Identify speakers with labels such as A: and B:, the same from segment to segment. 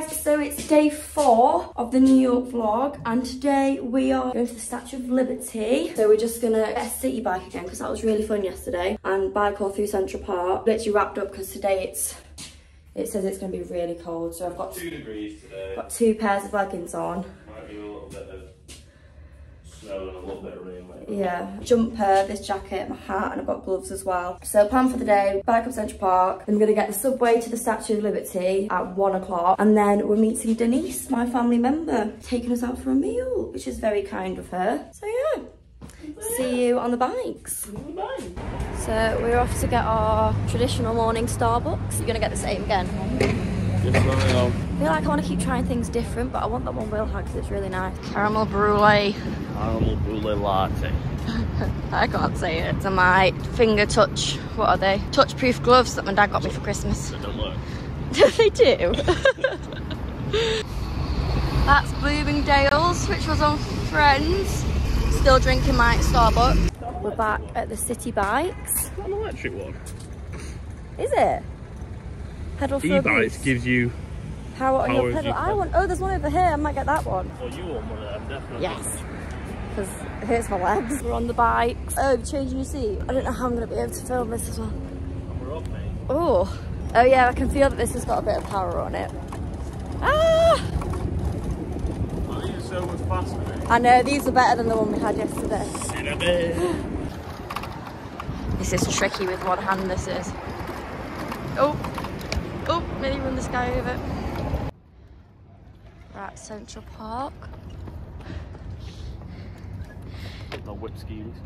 A: guys, so it's day four of the New York vlog and today we are going to the Statue of Liberty. So we're just gonna get a Citi Bike again because that was really fun yesterday and bike all through Central Park. Literally wrapped up because today it's it says it's going to be really cold, so I've got
B: two degrees today.
A: Got two pairs of leggings on.
B: Might be a little bit of snow and a little bit of rain.
A: Yeah, jumper, this jacket, my hat, and I've got gloves as well. So plan for the day, bike up Central Park. I'm gonna get the subway to the Statue of Liberty at one o'clock. And then we're meeting Denise, my family member, taking us out for a meal, which is very kind of her. So yeah, see you on the bikes. So we're off to get our traditional morning Starbucks. You're gonna get the same again.
B: Yes, I
A: feel like I want to keep trying things different, but I want that one real hard because it's really nice. Caramel brulee.
B: Caramel brulee latte.
A: I can't say it. It's my finger touch. What are they? Touch proof gloves that my dad got me for Christmas.
B: They don't work.
A: they do. That's Bloomingdale's, which was on Friends. Still drinking my Starbucks. We're back at the Citi Bikes.
B: Is that an electric one?
A: Is it? Pedal for a
B: E-bikes gives you.
A: Power on your
B: power as
A: pedal.
B: you
A: I want. Oh, there's one over here. I might get that one.
B: Well, you want one of them, definitely.
A: Yes. Because it hurts my legs. We're on the bikes. Oh, changing your seat. I don't know how I'm going to be able to film this as well.
B: We're up, mate.
A: Oh. Oh yeah, I can feel that this has got a bit of power on it. Ah!
B: I think it's so much faster.
A: I know, these are better than the one we had yesterday.
B: In.
A: This is tricky with one hand, this is. Oh. Nearly run this guy over. We're at Central Park.
B: No whip schemes.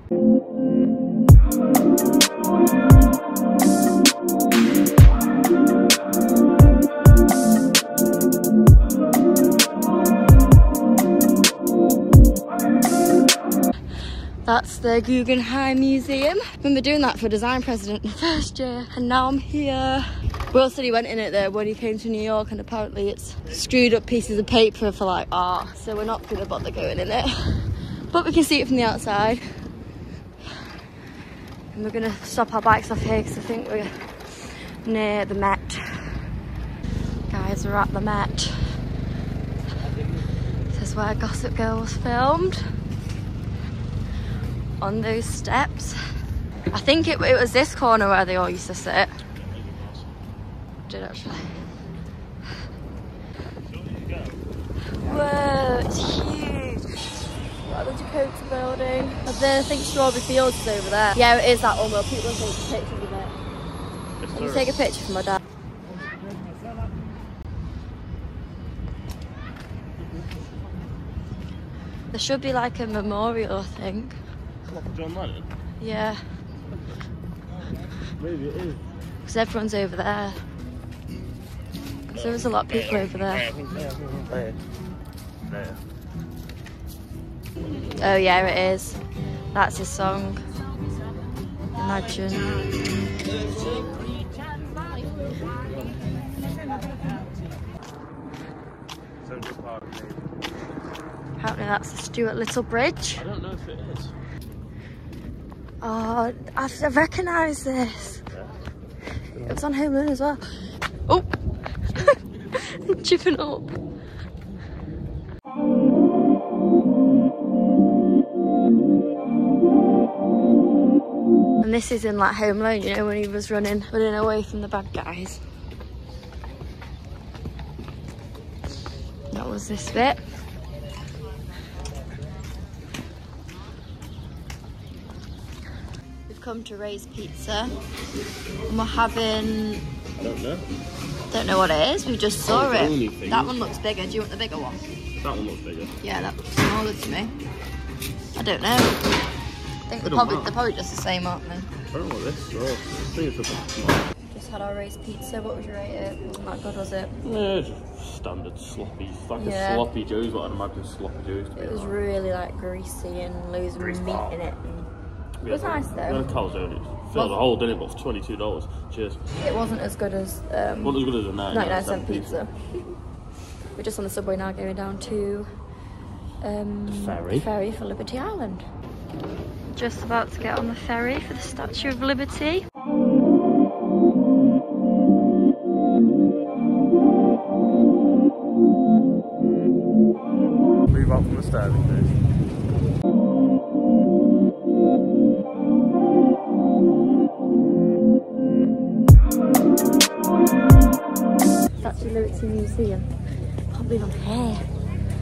A: That's the Guggenheim Museum. Remember doing that for design president the first year, and now I'm here. Will said he went in it there when he came to New York, and apparently it's screwed up pieces of paper for like art, so we're not going to bother going in it. But we can see it from the outside. And we're going to stop our bikes off here because I think we're near the Met. Guys, we're at the Met. This is where Gossip Girl was filmed on those steps. I think it, it was this corner where they all used to sit. Did actually. Whoa, it's huge. Got the Dakota building. And then I think Strawberry Fields is over there. Yeah, it is that one where people take pictures of it. Can you take a picture for my dad? There should be like a memorial, I think.
B: John Lennon?
A: Yeah.
B: Maybe it is.
A: Because everyone's over there. Because there was a lot of people over there. Oh yeah, it is. That's his song. Imagine. Apparently that's the Stuart Little Bridge.
B: I don't know if it is.
A: Oh, I've, I recognise this. It was on Home Alone as well. Chipping up. And this is in like Home Alone, you know, when he was running, running away from the bad guys. That was this bit. We've come to Ray's Pizza and we're having,
B: I don't know.
A: Don't know what it is, we just saw
B: Oh,
A: it. That one looks bigger, do you want the bigger one?
B: That one looks bigger.
A: Yeah, that looks smaller to me. I don't know. I think they're probably, they're probably just the same, aren't they?
B: I don't know what this is. I think it's a small.
A: Just had our Ray's Pizza, what would you rate it? Wasn't that good, was it?
B: Yeah, just standard sloppy. Like
A: Yeah.
B: a sloppy Joe's, what I'd imagine sloppy Joe's to be.
A: It was
B: like.
A: really like greasy and loads of
B: Grease
A: meat
B: ball.
A: in it. And
B: Yeah,
A: was nice,
B: we
A: though.
B: had a calzone. It filled the whole dinner, but for twenty-two dollars. Cheers.
A: it wasn't as good as um,
B: What as good as a 99
A: 99 cent pizza. We're just on the subway now going down to um,
B: ferry.
A: ferry for Liberty Island. Just about to get on the ferry for the Statue of Liberty. Liberty Museum. Can't believe I'm here.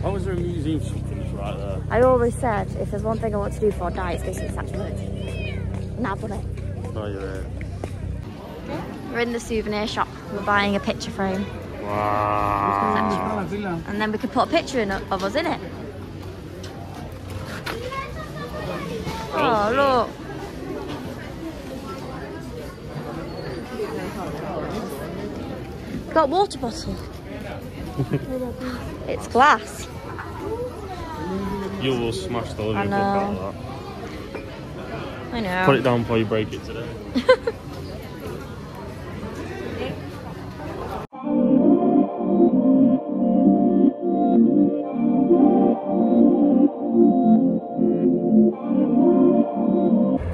B: why was there a museum something right there?
A: I always said if there's one thing I want to do before I die, it's go see the Statue of Liberty. Now it.
B: Oh, you're there.
A: We're in the souvenir shop. We're buying a picture frame.
B: Wow.
A: And then we could put a picture in of us in it. Oh, look. Got a water bottle. it's glass.
B: You will smash the living
A: I
B: fuck out
A: know.
B: of
A: I know.
B: Put it down before you break it today.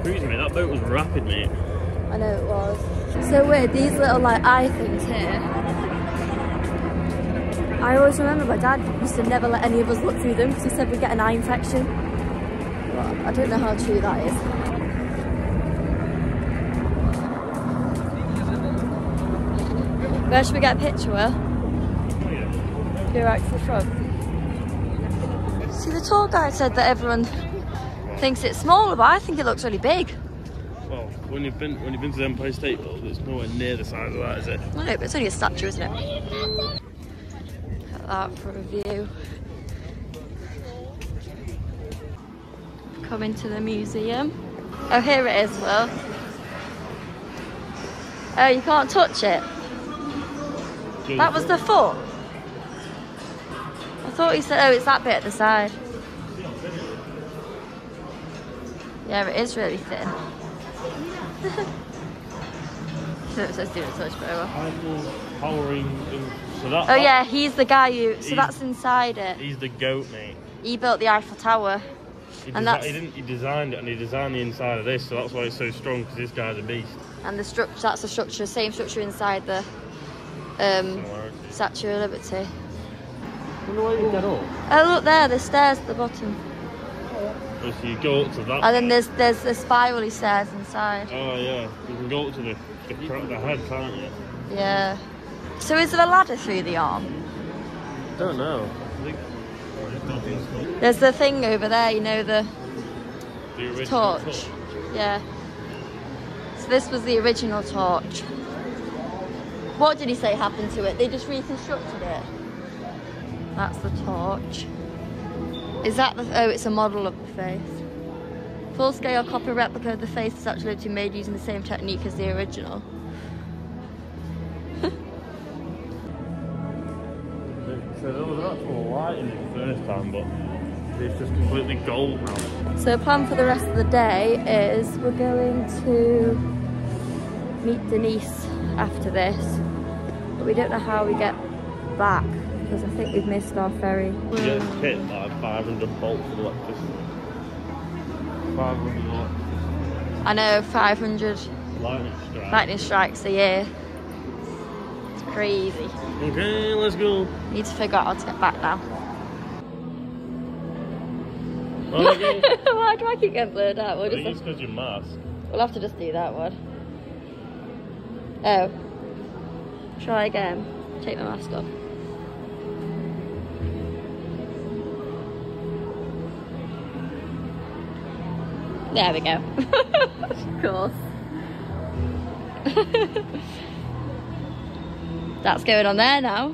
B: Cruising, me, That boat was rapid, mate.
A: I know it was. So weird, these little like eye things here. I always remember my dad used to never let any of us look through them because he said we'd get an eye infection. But I don't know how true that is. Where should we get a picture, Will? Go right to the front. See, the tour guide said that everyone thinks it's smaller, but I think it looks really big.
B: Well, when you've been when you've been to the Empire State Building, it's nowhere near the size of that, is it?
A: I know, but it's only a statue, isn't it? That for a view. Come into the museum. Oh, here it is, Will. Oh, you can't touch it. That was the foot. I thought he said, oh, it's that bit at the side. Yeah, it is really thin. so it says do not touch, but oh well.
B: Powering. in- So that.
A: Oh yeah, he's the guy who. So that's inside it.
B: He's the goat, mate.
A: He built the Eiffel Tower.
B: He,
A: And
B: desi-
A: that's-
B: he didn't. He designed it, and he designed the inside of this, so that's why it's so strong. Because this guy's a beast.
A: And the structure, that's the structure, same structure inside the um, Statue of Liberty.
B: Wonder why you get up.
A: Oh look there, the stairs at the bottom.
B: You go up to that.
A: And then there's there's the he stairs inside.
B: Oh yeah, you can go up to the the, cra- the head, can't you?
A: Yeah. So is there a ladder through the arm?
B: Don't know. I think.
A: There's the thing over there, you know, the
B: original
A: torch. Yeah. So this was the original torch. What did he say happened to it? They just reconstructed it. That's the torch. Is that the? Oh, it's a model of the face. Full-scale copper replica of the face is actually to be made using the same technique as the original.
B: So there was an actual light in it the first time, but it's just completely gold now.
A: So plan for the rest of the day is we're going to meet Denise after this, but we don't know how we get back because I think we've missed our ferry.
B: You get hit like 500 volts of electricity. 500 volts.
A: I know 500
B: Lightning strike.
A: lightning strikes a year. It's crazy.
B: Okay, let's go.
A: Need to figure out how to get back now.
B: Okay.
A: Why do I keep getting blurred out? We'll,
B: It's
A: just
B: because you're mask.
A: we'll have to just do that one. Oh. Try again. Take my mask off. There we go. of course. That's going on there now.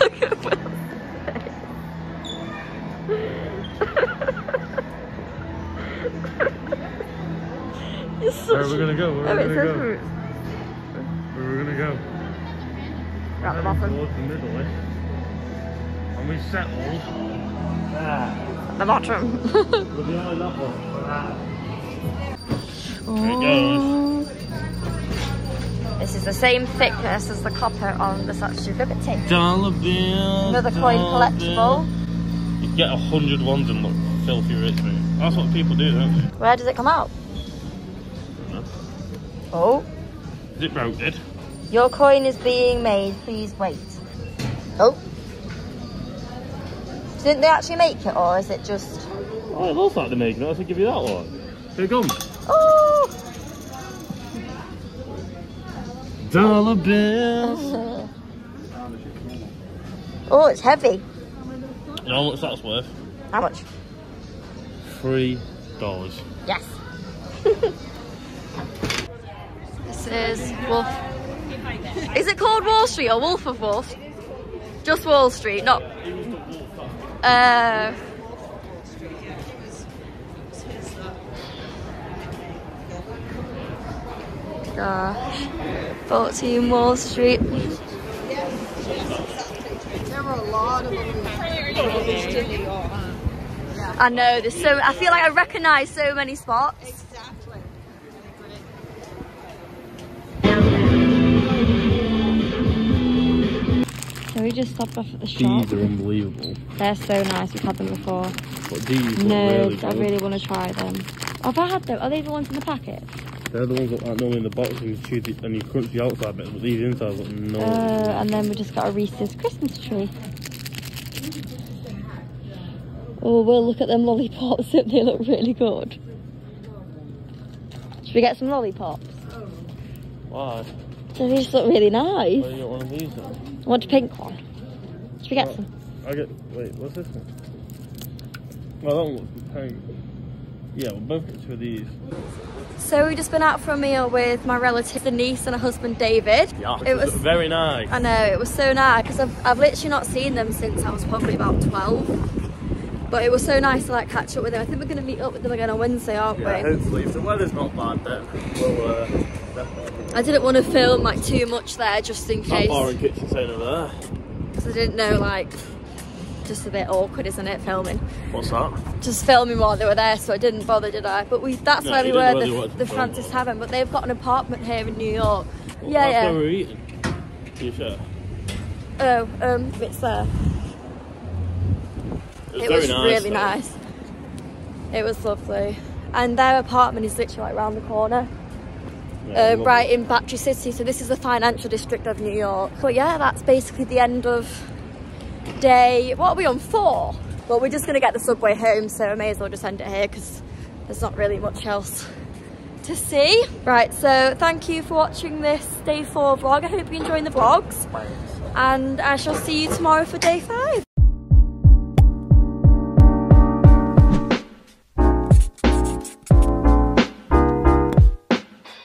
A: Look at Will's face. You're such
B: Where are we gonna go? Where
A: Oh,
B: are
A: it
B: we gonna go?
A: roots.
B: Where are we gonna go?
A: Right at the
B: Heading
A: bottom.
B: Towards the middle, eh? And we settled. There.
A: The bottom.
B: We're behind that one.
A: This is the same thickness as the copper on the Statue of Liberty.
B: Dollar bill.
A: Another coin collectible.
B: You get a hundred ones and look filthy rich, mate. That's what people do, don't they?
A: Where does it come out? Oh,
B: Is it rotated?
A: your coin is being made. Please wait. Oh. Didn't they actually make it, or is it just...
B: Oh, it looks like they're making it. I should give you that one. Here it comes.
A: Oh!
B: Dollar bills.
A: Oh, it's heavy.
B: You know how much that's worth?
A: How much?
B: Three dollars.
A: Yes. this is Wolf. Is it called Wall Street or Wolf of Wall? Just Wall Street, not. Uh. Gosh. 14 Wall Street.
C: There were a lot of them.
A: I know, there's so. I feel like I recognise so many spots.
C: Exactly.
A: We just stopped off at the shop.
B: These are unbelievable.
A: They're so nice, we've had them before.
B: But these
A: No,
B: really
A: I really want to try them. Have I had them? Are they the ones in the packet?
B: They're the ones that aren't normally in the box and you chew the, and you crunch the outside bit, but these inside look no.
A: Uh, and then we just got a Reese's Christmas tree. Oh, we'll look at them lollipops. they look really good. Should we get some lollipops?
B: Why?
A: They just look really
B: Why
A: nice.
B: do you get one of these then?
A: I want a pink one. Should we get
B: What?
A: some?
B: I get. Wait, what's this one? Well, that one looks pink. Yeah, we'll both get two of these.
A: So we've just been out for a meal with my relative, Denise and her husband David.
B: Yeah,
A: it was
B: very nice.
A: I know, it was so nice because I've, I've literally not seen them since I was probably about 12. But it was so nice to like catch up with them. I think we're going to meet up with them again on Wednesday, aren't
B: Yeah,
A: we?
B: hopefully, if the weather's not bad, then we'll uh, definitely.
A: I didn't want to film like too much there just in
B: That
A: case.
B: bar and kitchen over there.
A: Because I didn't know like, just a bit awkward, isn't it, filming?
B: What's that?
A: Just filming while they were there, so I didn't bother, did I? But we that's
B: No,
A: where we were, the,
B: to
A: the. Fraunces Tavern. But they've got an apartment here in New York.
B: Well,
A: yeah, yeah.
B: where we're eating. You sure?
A: Oh, um, it's there.
B: It was
A: It was
B: nice.
A: really
B: though.
A: nice. It was lovely. And their apartment is literally like round the corner,
B: Yeah,
A: uh, right in Battery City. So this is the financial district of New York. But yeah, that's basically the end of day. What are we on four? Well, we're just gonna get the subway home, so I may as well just end it here because there's not really much else to see. Right, so thank you for watching this day four vlog. I hope you're enjoying the vlogs, and I shall see you tomorrow for day five.